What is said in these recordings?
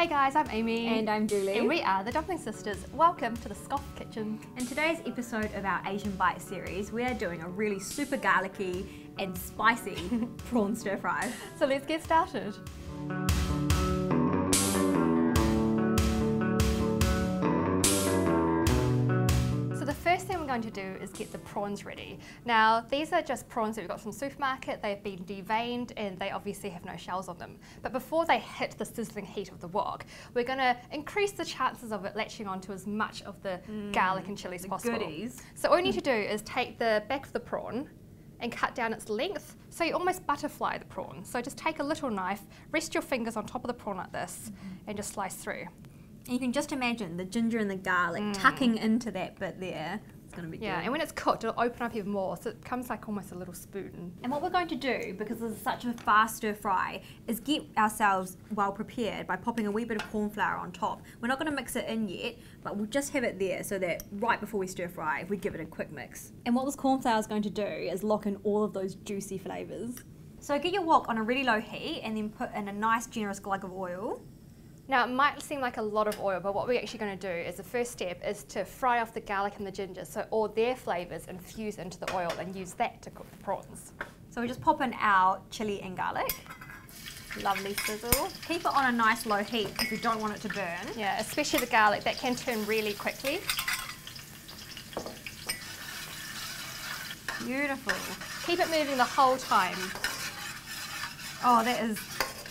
Hey guys, I'm Amy. And I'm Julie. And we are the Dumpling Sisters. Welcome to the Scoff Kitchen. In today's episode of our Asian Bite series, we are doing a really super garlicky and spicy prawn stir fry. So let's get started. Going to do is get the prawns ready. Now, these are just prawns that we've got from the supermarket. They've been deveined and they obviously have no shells on them. But before they hit the sizzling heat of the wok, we're going to increase the chances of it latching onto as much of the mm, chili and chilies as possible. Goodies. So all you need to do is take the back of the prawn and cut down its length so you almost butterfly the prawn. So just take a little knife, rest your fingers on top of the prawn like this mm -hmm. and just slice through. And you can just imagine the ginger and the garlic mm. tucking into that bit there. It's going to be yeah, good. and when it's cooked, it'll open up even more, so it becomes like almost a little spoon. And what we're going to do, because this is such a fast stir fry, is get ourselves well prepared by popping a wee bit of corn flour on top. We're not going to mix it in yet, but we'll just have it there so that right before we stir fry, we give it a quick mix. And what this corn flour is going to do is lock in all of those juicy flavours. So get your wok on a really low heat and then put in a nice generous glug of oil. Now it might seem like a lot of oil, but what we're actually going to do is the first step is to fry off the garlic and the ginger so all their flavours infuse into the oil and use that to cook the prawns. So we just pop in our chilli and garlic. Lovely sizzle. Keep it on a nice low heat if you don't want it to burn. Yeah, especially the garlic, that can turn really quickly. Beautiful. Keep it moving the whole time. Oh, that is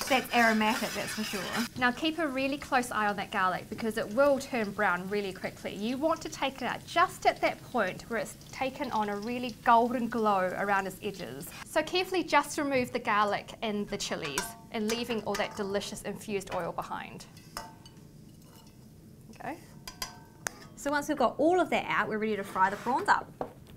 that's aromatic, that's for sure. Now keep a really close eye on that garlic because it will turn brown really quickly. You want to take it out just at that point where it's taken on a really golden glow around its edges. So carefully just remove the garlic and the chilies and leaving all that delicious infused oil behind. Okay. So once we've got all of that out, we're ready to fry the prawns up.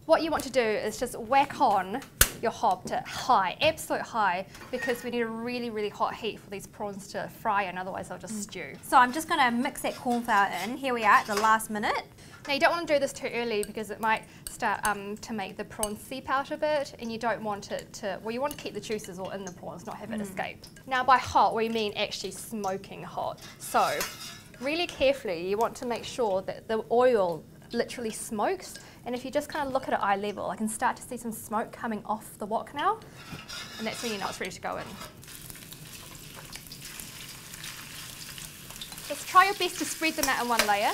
What you want to do is just whack on your hob to high, absolute high, because we need a really, really hot heat for these prawns to fry and otherwise they'll just mm. stew. So I'm just gonna mix that corn flour in. Here we are at the last minute. Now you don't want to do this too early because it might start um, to make the prawns seep out a bit and you don't want it to, well you want to keep the juices all in the prawns, not have it mm. escape. Now by hot we mean actually smoking hot. So really carefully you want to make sure that the oil literally smokes and if you just kind of look at it eye level, I can start to see some smoke coming off the wok now. And that's when you know it's ready to go in. Just try your best to spread them out in one layer.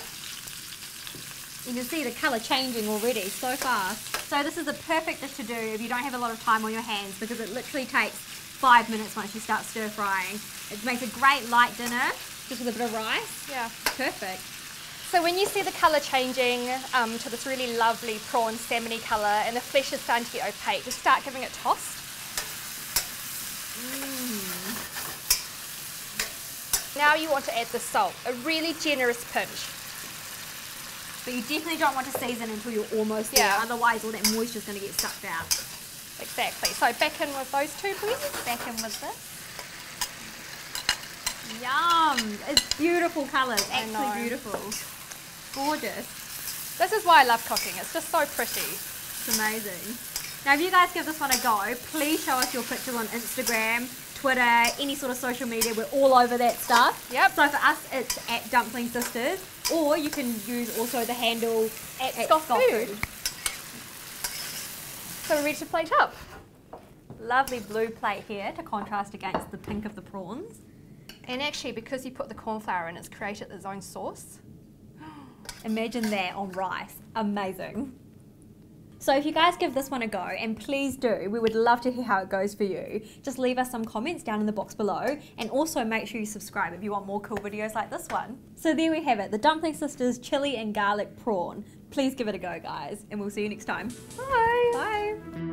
You can see the colour changing already so fast. So this is the perfect dish to do if you don't have a lot of time on your hands because it literally takes five minutes once you start stir frying. It makes a great light dinner just with a bit of rice. Yeah. Perfect. So when you see the colour changing um, to this really lovely prawn salmony colour and the flesh is starting to get opaque, just start giving it a toss. Mm. Now you want to add the salt, a really generous pinch. But you definitely don't want to season until you're almost yeah. there, otherwise all that moisture is going to get sucked out. Exactly. So back in with those two please. Back in with this. Yum! It's beautiful colours, absolutely beautiful. Gorgeous. This is why I love cooking. It's just so pretty. It's amazing. Now, if you guys give this one a go, please show us your pictures on Instagram, Twitter, any sort of social media. We're all over that stuff. Yep. So for us, it's at Dumpling Sisters, or you can use also the handle at, at Scoff, Food. So we're ready to plate up. Lovely blue plate here to contrast against the pink of the prawns. And actually, because you put the corn flour in, it's created its own sauce. Imagine that on rice. Amazing. So if you guys give this one a go, and please do, we would love to hear how it goes for you. Just leave us some comments down in the box below, and also make sure you subscribe if you want more cool videos like this one. So there we have it, the Dumpling Sisters chili and garlic prawn. Please give it a go, guys, and we'll see you next time. Bye. Bye.